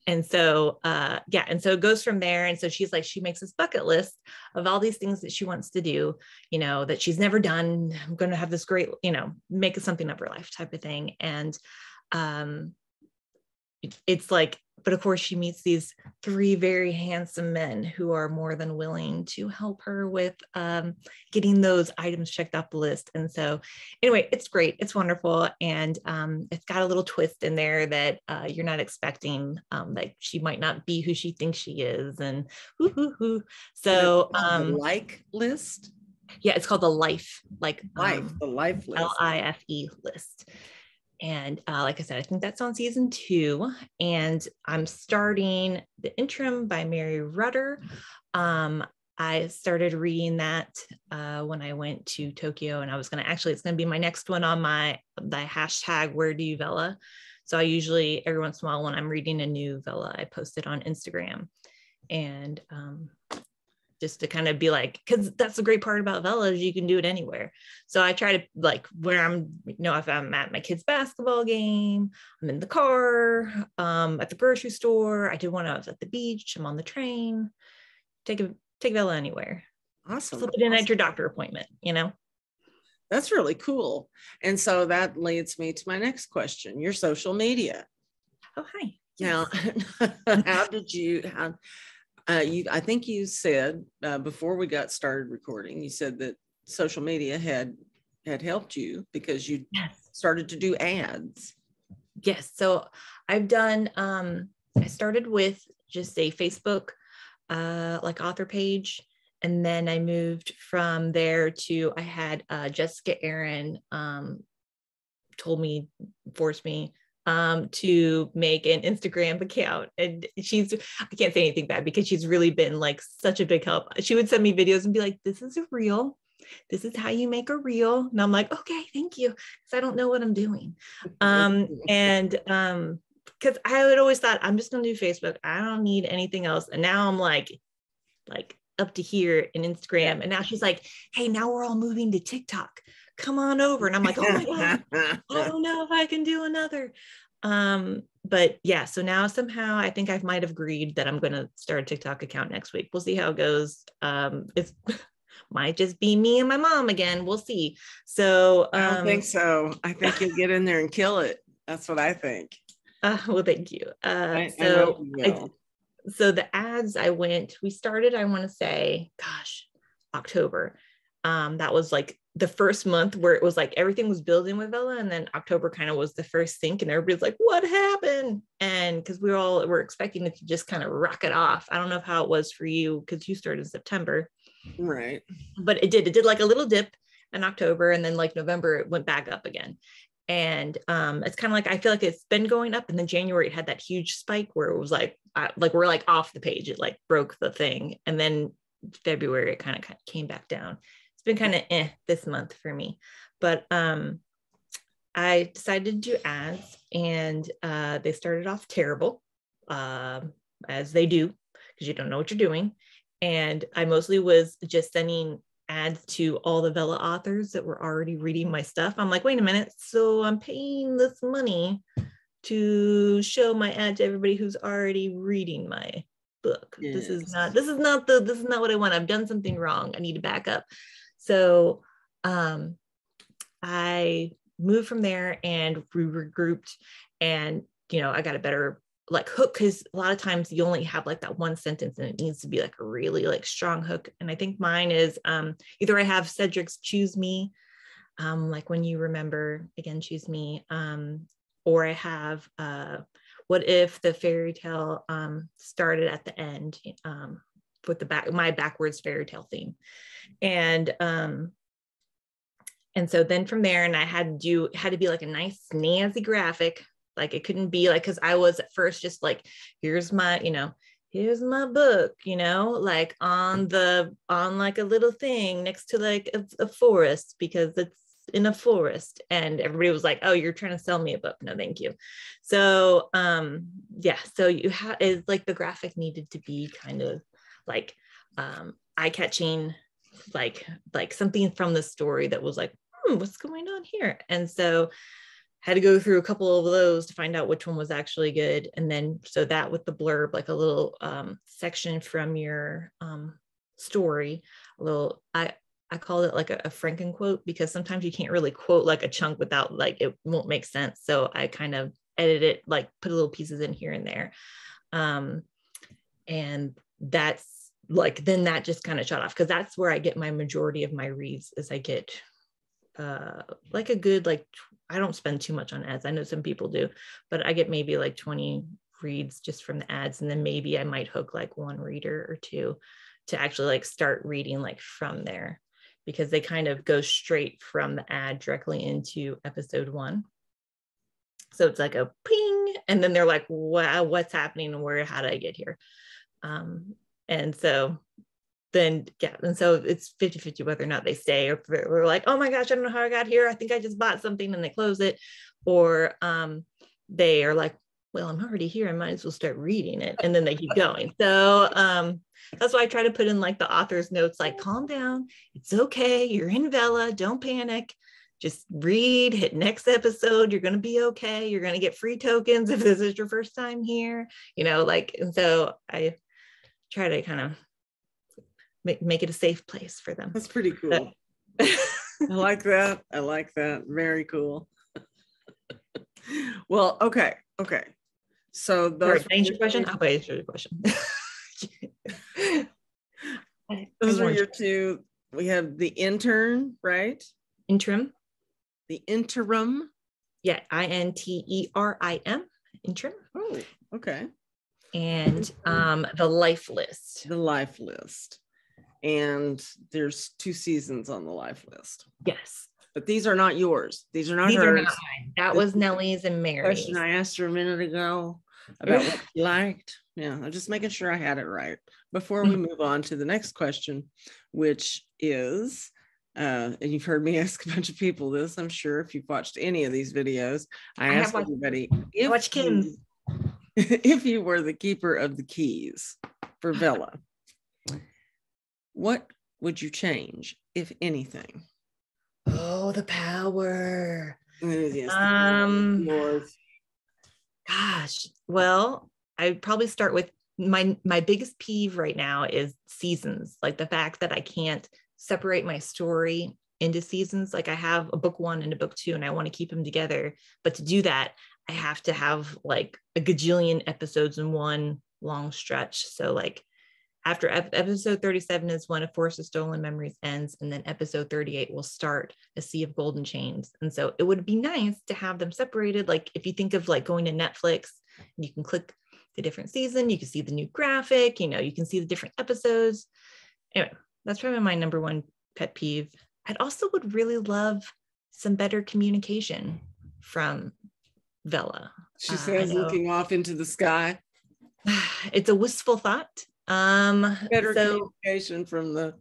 and so uh yeah and so it goes from there. And so she's like she makes this bucket list of all these things that she wants to do you know that she's never done. I'm going to have this great you know make something of her life type of thing. And um it's like but of course she meets these three very handsome men who are more than willing to help her with um, getting those items checked off the list. And so anyway it's great. It's wonderful. And um, it's got a little twist in there that uh, you're not expecting um, like she might not be who she thinks she is and whoo, hoo, hoo. so um, like list? yeah it's called the life like life um, the life list. L-i-f-e list and uh, like I said, I think that's on season two. And I'm starting The Interim by Mary Rutter. Um, I started reading that uh, when I went to Tokyo, and I was going to actually, it's going to be my next one on my the hashtag Where Do You Vella. So I usually every once in a while when I'm reading a new Vella, I post it on Instagram, and um, just to kind of be like, because that's the great part about Vella is you can do it anywhere. So I try to like where I'm, you know, if I'm at my kid's basketball game, I'm in the car, um, at the grocery store. I did one I was at the beach, I'm on the train. Take a take Vella anywhere. Awesome. Slip it in awesome. at your doctor appointment, you know. That's really cool. And so that leads me to my next question, your social media. Oh, hi. Now, how did you how uh, you, I think you said uh, before we got started recording, you said that social media had had helped you because you yes. started to do ads. Yes. So I've done. Um, I started with just a Facebook uh, like author page, and then I moved from there to I had uh, Jessica Aaron um, told me, forced me um, to make an Instagram account. And she's, I can't say anything bad because she's really been like such a big help. She would send me videos and be like, this is a reel. This is how you make a reel. And I'm like, okay, thank you. Cause I don't know what I'm doing. Um, and um, because I had always thought I'm just gonna do Facebook. I don't need anything else. And now I'm like, like up to here in Instagram. And now she's like, hey, now we're all moving to TikTok come on over. And I'm like, oh my God, I don't know if I can do another. Um, but yeah, so now somehow I think I might have agreed that I'm gonna start a TikTok account next week. We'll see how it goes. Um, it's might just be me and my mom again. We'll see. So um, I don't think um, so. I think you'll get in there and kill it. That's what I think. Uh, well, thank you. Uh, I, so, I I, so the ads I went, we started, I want to say, gosh, October. Um, that was like the first month where it was like everything was building with Vella, and then October kind of was the first sink, and everybody's like, "What happened?" And because we all were expecting it to just kind of rock it off. I don't know how it was for you because you started in September, right? But it did. It did like a little dip in October, and then like November it went back up again. And um, it's kind of like I feel like it's been going up, and then January it had that huge spike where it was like, I, like we're like off the page. It like broke the thing, and then February it kind of came back down been kind of eh this month for me. But um, I decided to do ads, and uh, they started off terrible, uh, as they do, because you don't know what you're doing. And I mostly was just sending ads to all the Vella authors that were already reading my stuff. I'm like, wait a minute, so I'm paying this money to show my ad to everybody who's already reading my book. Yes. This is not this is not the this is not what I want. I've done something wrong. I need to back up. So um, I moved from there and we regrouped and you know I got a better like hook because a lot of times you only have like that one sentence and it needs to be like a really like strong hook. And I think mine is um, either I have Cedric's choose me um, like when you remember again choose me um, or I have uh, what if the fairy tale um, started at the end um, with the back my backwards fairy tale theme. And um and so then from there and i had to do had to be like a nice snazzy graphic. Like it couldn't be like because i was at first just like here's my you know here's my book you know like on the on like a little thing next to like a, a forest because it's in a forest. And everybody was like oh you're trying to sell me a book. No thank you. So um yeah so you have is like the graphic needed to be kind of like um eye catching like like something from the story that was like hmm, what's going on here and so had to go through a couple of those to find out which one was actually good. And then, so that with the blurb, like a little um, section from your um, story, a little, I, I called it like a, a Franken quote because sometimes you can't really quote like a chunk without like it won't make sense. So I kind of edit it, like put little pieces in here and there. Um, and that's like then that just kind of shut off because that's where I get my majority of my reads is I get uh like a good like I don't spend too much on ads. I know some people do, but I get maybe like 20 reads just from the ads and then maybe I might hook like one reader or two to actually like start reading like from there because they kind of go straight from the ad directly into episode 1. So it's like a ping and then they're like wow what's happening where how did I get here? Um, and so then yeah and so it's 50 50 whether or not they stay or we're like oh my gosh i don't know how i got here. I think i just bought something and they close it. Or um, they are like well i'm already here. I might as well start reading it and then they keep going. So um, that's why i try to put in like the author's notes like calm down. It's okay. You're in vella don't panic. Just read. Hit next episode. You're going to be okay. You're going to get free tokens if this is your first time here. You know like and so i try to kind of make, make it a safe place for them. That's pretty cool. I like that. I like that. Very cool. well, okay. Okay. So those Sorry, your question. I'll answer your question. those are your two. We have the intern, right? Interim. The interim. Yeah, I N T E R I M. Interim. Oh, okay. And um, the life list. The life list and there's two seasons on the life list. Yes. But these are not yours. These are not these hers. Are not that was Nellie's and Mary's. Question I asked her a minute ago about what she liked. Yeah, I'm just making sure I had it right before we move on to the next question, which is, uh, and you've heard me ask a bunch of people this. I'm sure if you've watched any of these videos, I, I ask everybody if watch Kim. You, if you were the keeper of the keys for Vella, what would you change, if anything? Oh, the power. Yes, um, gosh. Well, I'd probably start with my my biggest peeve right now is seasons. Like the fact that I can't separate my story into seasons. Like I have a book one and a book two, and I want to keep them together. But to do that, I have to have like a gajillion episodes in one long stretch. So like after episode 37 is when a forest of stolen memories ends and then episode 38 will start a sea of golden chains. And so it would be nice to have them separated. Like if you think of like going to netflix you can click the different season you can see the new graphic you know you can see the different episodes. Anyway that's probably my number one pet peeve. I'd also would really love some better communication from Vella. She uh, says, looking off into the sky. It's a wistful thought. Um, Better so, communication from the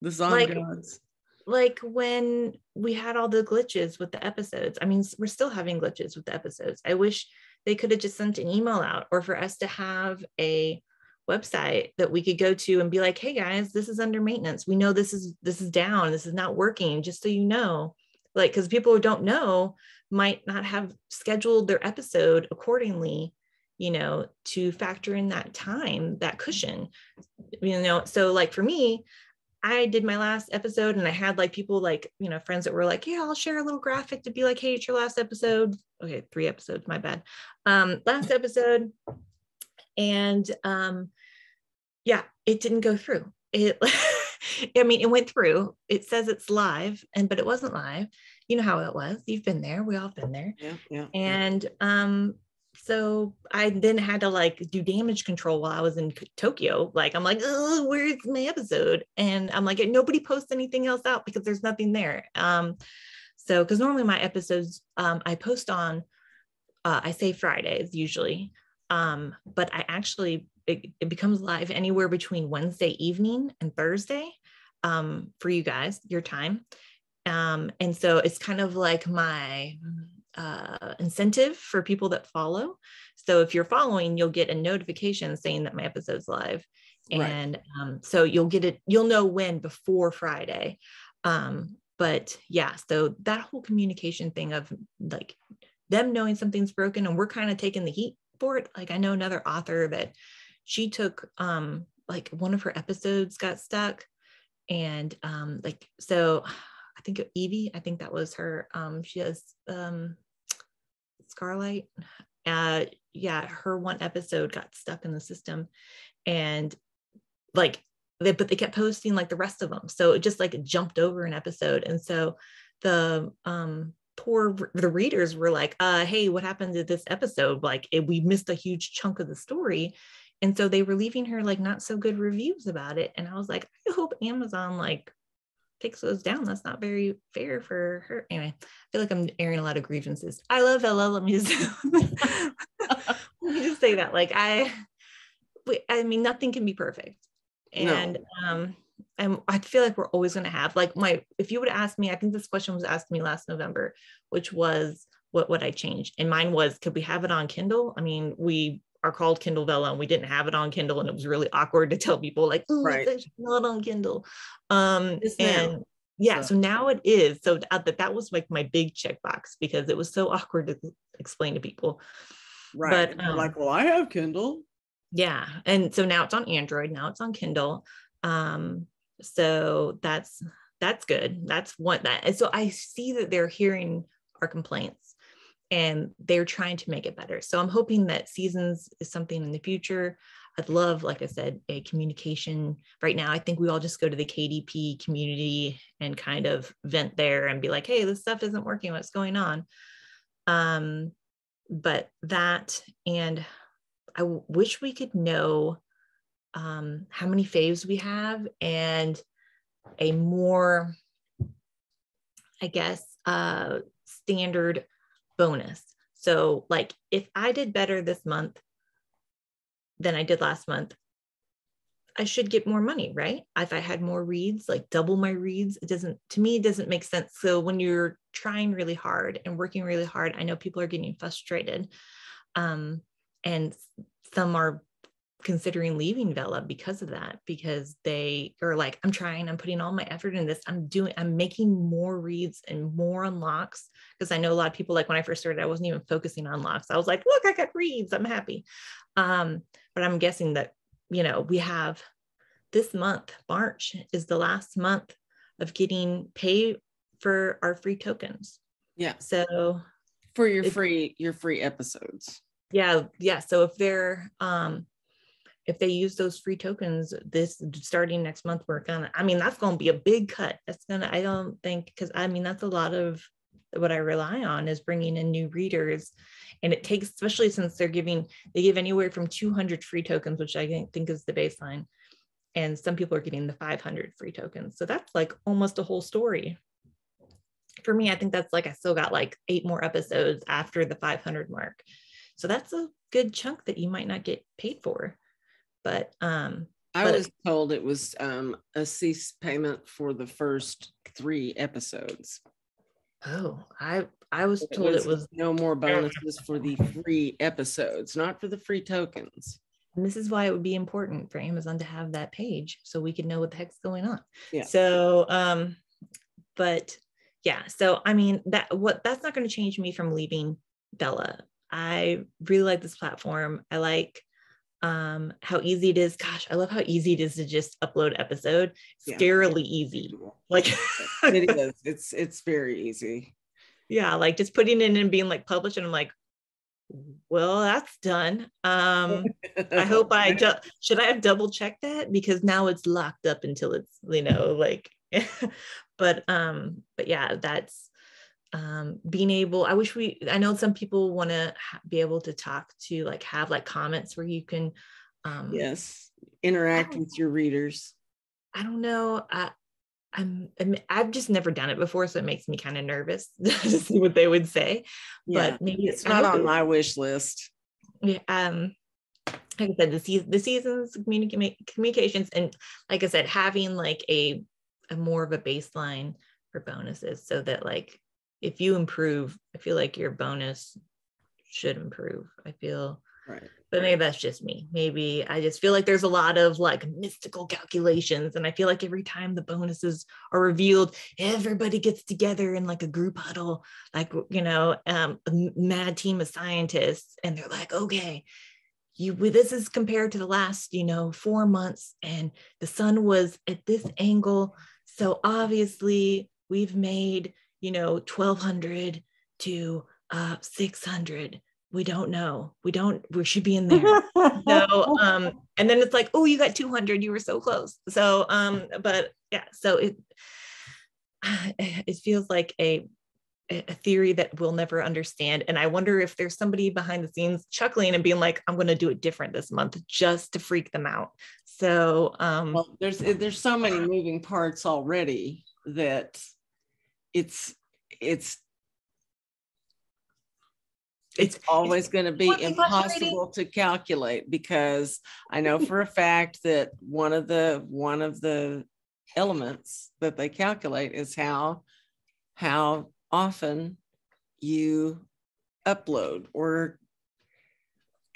the zombie like, gods. Like when we had all the glitches with the episodes. I mean, we're still having glitches with the episodes. I wish they could have just sent an email out, or for us to have a website that we could go to and be like, "Hey guys, this is under maintenance. We know this is this is down. This is not working. Just so you know." Like, because people who don't know might not have scheduled their episode accordingly you know, to factor in that time, that cushion, you know. So, like for me, I did my last episode and I had like people like, you know, friends that were like, yeah, I'll share a little graphic to be like, hey, it's your last episode. Okay, three episodes, my bad. Um, last episode. And um, yeah, it didn't go through. It I mean, it went through. It says it's live, and but it wasn't live. You know how it was. You've been there. We all been there. Yeah, yeah. And um, so I then had to like do damage control while I was in Tokyo. Like I'm like, oh, where's my episode? And I'm like, nobody posts anything else out because there's nothing there. Um, so because normally my episodes um, I post on, uh, I say Fridays usually, um, but I actually it, it becomes live anywhere between Wednesday evening and Thursday um, for you guys, your time. Um, and so it's kind of like my uh, incentive for people that follow. So if you're following, you'll get a notification saying that my episode's live. And right. um, so you'll get it, you'll know when before Friday. Um, but yeah, so that whole communication thing of like them knowing something's broken and we're kind of taking the heat for it. Like I know another author that she took um like one of her episodes got stuck and um like so think Evie, I think that was her. Um she has um Scarlight. Uh yeah, her one episode got stuck in the system and like they but they kept posting like the rest of them. So it just like jumped over an episode. And so the um poor the readers were like uh hey what happened to this episode like it, we missed a huge chunk of the story and so they were leaving her like not so good reviews about it and i was like i hope amazon like takes those down that's not very fair for her anyway i feel like i'm airing a lot of grievances i love Vella let me just let me just say that like i i mean nothing can be perfect and no. um and I feel like we're always going to have like my if you would ask me, I think this question was asked me last November, which was what would I change? And mine was could we have it on Kindle? I mean, we are called Kindle Vella and we didn't have it on Kindle and it was really awkward to tell people like, oh, right. it's not on Kindle. Um and yeah, so. so. now it is. So uh, that that was like my big checkbox because it was so awkward to explain to people. Right. But um, like, well, I have Kindle. Yeah. And so now it's on Android, now it's on Kindle. Um, so that's that's good. That's one that and so I see that they're hearing our complaints and they're trying to make it better. So I'm hoping that seasons is something in the future. I'd love, like I said, a communication. Right now, I think we all just go to the KDP community and kind of vent there and be like, hey, this stuff isn't working. What's going on? Um, but that, and I wish we could know um, how many faves we have and a more, I guess, uh, standard bonus. So, like, if I did better this month than I did last month, I should get more money, right? If I had more reads, like double my reads, it doesn't, to me, it doesn't make sense. So, when you're trying really hard and working really hard, I know people are getting frustrated. Um, and some are considering leaving Vella because of that, because they are like, I'm trying, I'm putting all my effort in this. I'm doing, I'm making more reads and more unlocks. Because I know a lot of people, like when I first started, I wasn't even focusing on locks. I was like, look, I got reads, I'm happy. Um, but I'm guessing that, you know, we have this month, March is the last month of getting paid for our free tokens. Yeah. So for your if, free, your free episodes. Yeah. Yeah. So if they're um if they use those free tokens this starting next month we're gonna i mean that's gonna be a big cut. That's gonna i don't think because i mean that's a lot of what i rely on is bringing in new readers. And it takes especially since they're giving they give anywhere from 200 free tokens which i think is the baseline. And some people are getting the 500 free tokens. So that's like almost a whole story. For me i think that's like i still got like eight more episodes after the 500 mark. So that's a good chunk that you might not get paid for but um I but was told it was um a cease payment for the first three episodes. Oh, I I was it told was it was no more bonuses for the free episodes, not for the free tokens. And this is why it would be important for Amazon to have that page so we could know what the heck's going on. Yeah. So um but yeah, so I mean that what that's not going to change me from leaving Vella I really like this platform. I like um how easy it is gosh i love how easy it is to just upload episode scarily yeah. easy like it is it's it's very easy. Yeah like just putting it in and being like published and i'm like well that's done. Um i hope i do- should i have double checked that? Because now it's locked up until it's you know like but um but yeah that's um, being able i wish we i know some people want to ha- be able to talk to like have like comments where you can um yes interact with your readers. I don't know I, I'm, I'm i've just never done it before so it makes me kind of nervous to see what they would say yeah, but maybe it's not on my wish list. Yeah um like I said, the season, the seasons communica- communications, and like I said, having like a, a more of a baseline for bonuses, so that like if you improve, I feel like your bonus should improve. I feel right. but maybe that's just me. Maybe I just feel like there's a lot of like mystical calculations. And I feel like every time the bonuses are revealed, everybody gets together in like a group huddle, like, you know, um, a mad team of scientists. And they're like, okay, you this is compared to the last, you know, four months, and the sun was at this angle. So obviously we've made, you know, 1200 to uh 600 we don't know. We don't, we should be in there. so, um, and then it's like, oh, you got 200. You were so close. So, um, but yeah, so it, it feels like a, a theory that we'll never understand. And I wonder if there's somebody behind the scenes chuckling and being like, I'm going to do it different this month just to freak them out. So, um, well, there's, there's so many moving parts already that it's, it's it's always going to be impossible to calculate because I know for a fact that one of the one of the elements that they calculate is how how often you upload or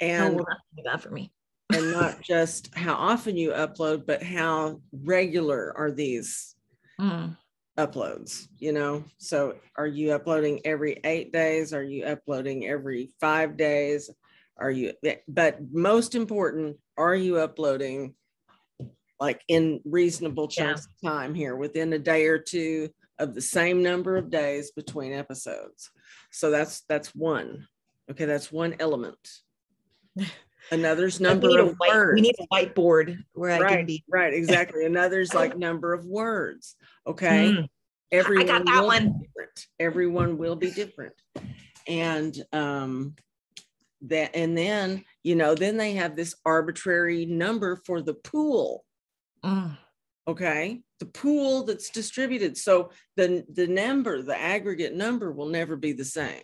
and that for me? and not just how often you upload but how regular are these mm uploads you know? So are you uploading every eight days? Are you uploading every five days? Are you eh, but most important are you uploading like in reasonable chunks yeah. of time here within a day or two of the same number of days between episodes? So that's that's one. Okay that's one element another's number of white, words we need a whiteboard where right, I can be right exactly another's like number of words Okay. Mm. Everyone I got that one. Different. Everyone will be different. And um that and then you know then they have this arbitrary number for the pool mm. okay the pool that's distributed so the the number the aggregate number will never be the same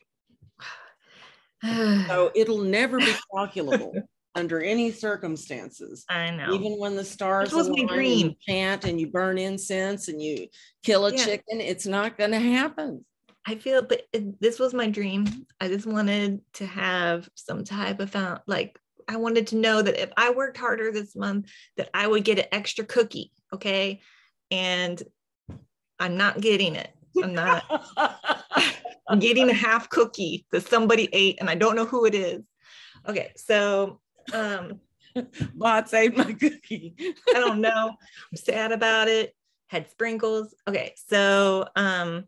so it'll never be calculable under any circumstances. I know. Even when the stars was my dream. chant and you burn incense and you kill a yeah. chicken, it's not going to happen. I feel, but this was my dream. I just wanted to have some type of found, like I wanted to know that if I worked harder this month, that I would get an extra cookie. Okay, and I'm not getting it. I'm not. Getting a half cookie that somebody ate, and I don't know who it is. Okay, so um, Bots ate my cookie. I don't know. I'm sad about it. Had sprinkles. Okay, so um,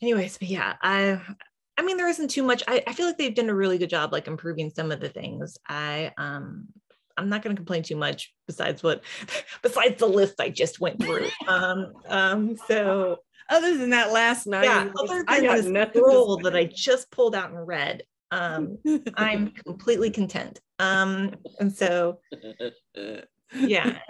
anyways, but yeah, I I mean there isn't too much. I, I feel like they've done a really good job like improving some of the things. I um I'm not going to complain too much besides what besides the list I just went through. um um so other than that last night yeah, other than I got the scroll that I just pulled out and read um, I'm completely content. Um, and so, yeah.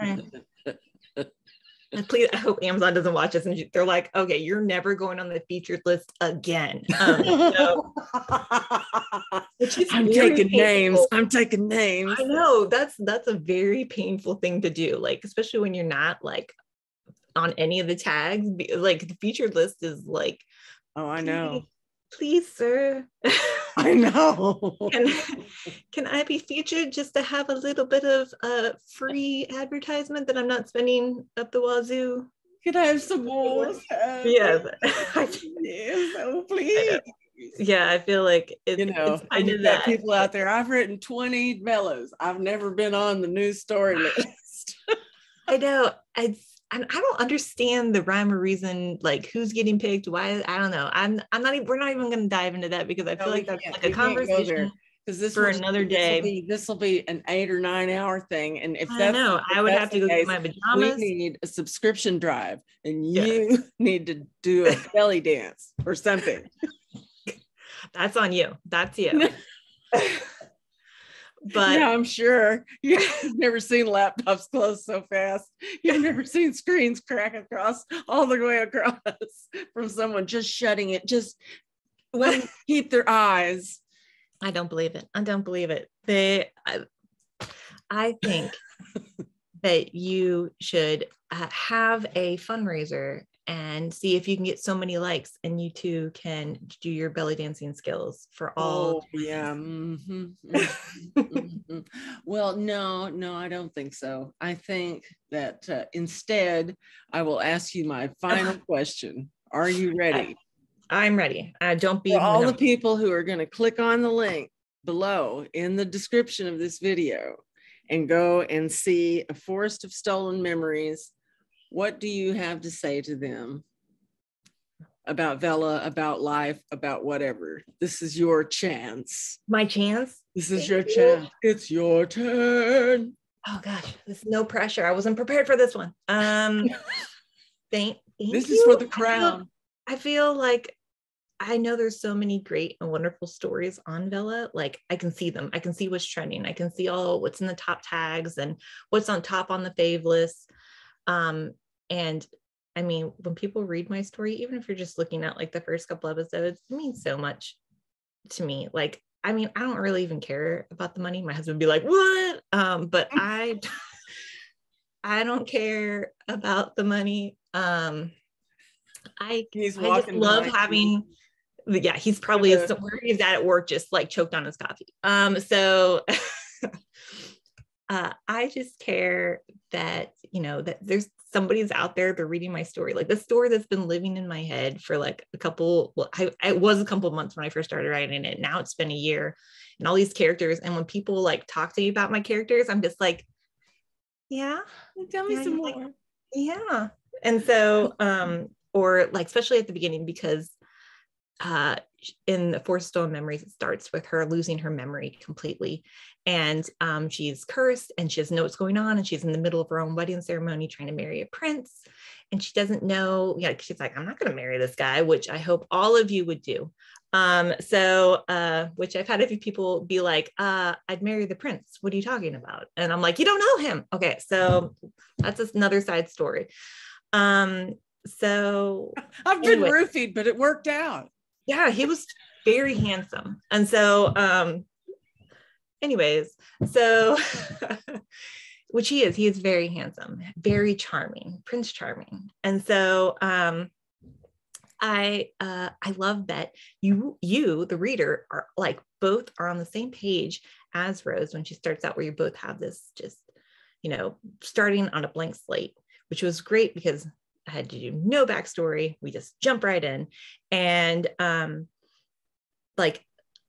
Please, I hope Amazon doesn't watch us and they're like, okay, you're never going on the featured list again. Um, so, I'm taking painful. names. I'm taking names. I know that's that's a very painful thing to do, like especially when you're not like on any of the tags. Like the featured list is like, oh, I know please, sir. I know. can, can I be featured just to have a little bit of uh, free advertisement that I'm not spending up the wazoo? Can I have some more? yes. yes. Oh, please. Yeah, I feel like it's, you know, it's I know that people out there. I've written 20 Vellas. I've never been on the news story list. I know. It's and I don't understand the rhyme or reason, like who's getting picked, why I don't know. I'm I'm not even we're not even gonna dive into that because I feel no, like that's like a conversation because this for another day. This will be, be, an eight or nine hour thing, and if that's know, I would have to go case, get my pajamas. We need a subscription drive, and you need to do a belly dance or something. that's on you. That's you. but yeah, I'm sure you've never seen laptops close so fast. You've never seen screens crack across all the way across from someone just shutting it, just when keep their eyes. I don't believe it. I don't believe it. They, I, I think that you should uh, have a fundraiser and see if you can get so many likes and you too can do your belly dancing skills for all oh, yeah mm-hmm. mm-hmm. Well, no, no, I don't think so. I think that uh, instead, I will ask you my final question. Are you ready? I, am ready. Uh, don't be For all no. the people who are going to click on the link below in the description of this video and go and see a forest of stolen memories. What do you have to say to them about Vella, about life, about whatever? This is your chance. My chance? This is Thank your you. chance. It's your turn. Oh gosh, there's no pressure. I wasn't prepared for this one. Um thank, thank This you. is for the crown. I feel, I feel like I know there's so many great and wonderful stories on Vella. Like I can see them. I can see what's trending. I can see all what's in the top tags and what's on top on the fave list. Um, and I mean, when people read my story, even if you're just looking at like the first couple episodes, it means so much to me. Like, I mean, I don't really even care about the money. My husband would be like, "What?" Um, but I, I don't care about the money. Um, I, He's I just love having. Yeah, he's probably where he's at at work, just like choked on his coffee. Um, so uh, I just care that you know that there's somebody's out there they're reading my story like the story that's been living in my head for like a couple well I, it was a couple months when i first started writing it now it's been a year and all these characters and when people like talk to me about my characters i'm just like yeah tell me yeah, some more like, yeah. And so um or like especially at the beginning because uh, in the Forest Stolen Memories, it starts with her losing her memory completely. And um, she's cursed and she doesn't know what's going on. And she's in the middle of her own wedding ceremony trying to marry a prince. And she doesn't know, yeah, she's like, I'm not going to marry this guy, which I hope all of you would do. Um, so, uh, which I've had a few people be like, uh, I'd marry the prince. What are you talking about? And I'm like, you don't know him. Okay. So that's another side story. Um, so I've been anyway. roofied, but it worked out yeah, he was very handsome. And so, um, anyways, so which he is, he is very handsome, very charming, Prince Charming. And so, um, I uh, I love that you you the reader are like both are on the same page as Rose when she starts out where you both have this just you know starting on a blank slate which was great because had to do no backstory. We just jump right in. And um, like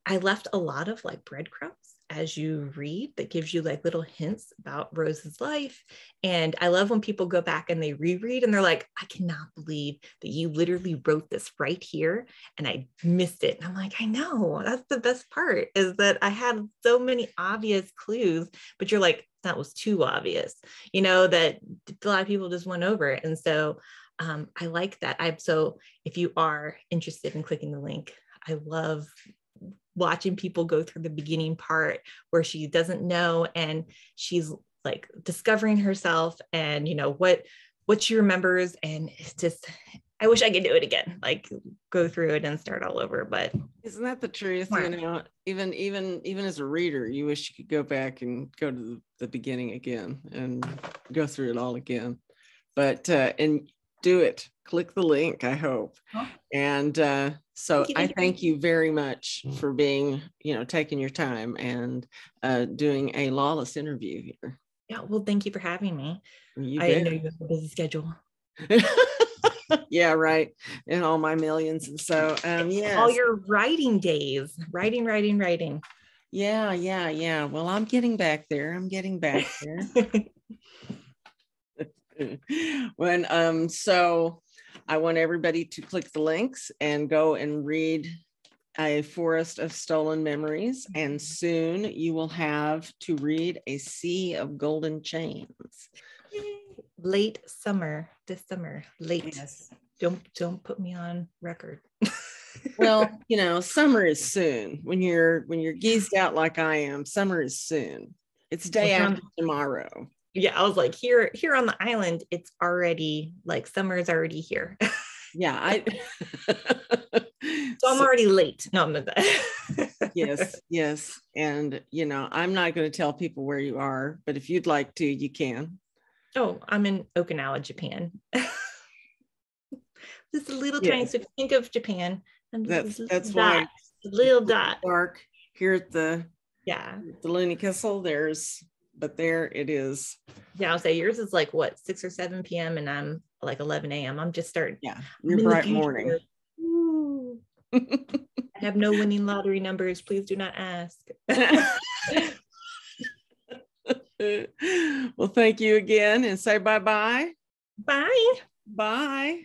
I left a lot of like breadcrumbs as you read that gives you like little hints about Rose's life. And I love when people go back and they reread and they're like, I cannot believe that you literally wrote this right here and I missed it. And I'm like, I know that's the best part is that I had so many obvious clues, but you're like, that was too obvious, you know, that a lot of people just went over it. And so um, I like that. I'm so if you are interested in clicking the link, I love watching people go through the beginning part where she doesn't know and she's like discovering herself and you know what what she remembers and it's just I wish I could do it again, like go through it and start all over. But isn't that the truth? You know, even even even as a reader, you wish you could go back and go to the, the beginning again and go through it all again. But uh, and do it. Click the link. I hope. Oh. And uh, so thank you, thank I thank you. you very much for being, you know, taking your time and uh, doing a lawless interview here. Yeah. Well, thank you for having me. You I know you have a busy schedule. yeah, right. And all my millions. And so, um, yeah. All your writing days, writing, writing, writing. Yeah, yeah, yeah. Well, I'm getting back there. I'm getting back there. when um so I want everybody to click the links and go and read a forest of stolen memories and soon you will have to read a sea of golden chains. Late summer this summer late. Yes. don't don't put me on record. Well you know summer is soon. When you're when you're geezed out like i am summer is soon. It's day after tomorrow yeah i was like here here on the island it's already like summer's already here. Yeah i so i'm already late. No i'm yes yes and you know i'm not going to tell people where you are but if you'd like to you can. Oh, I'm in Okinawa, Japan. this little tiny. So think of Japan, that's that's dot, why little dot. dark here at the yeah. the Looney Kissel. There's but there it is. Yeah, I'll say yours is like what 6 or 7 p.m. and I'm like 11 a.m. I'm just starting. Yeah, your bright morning. I have no winning lottery numbers. Please do not ask. well, thank you again and say bye bye. Bye. Bye.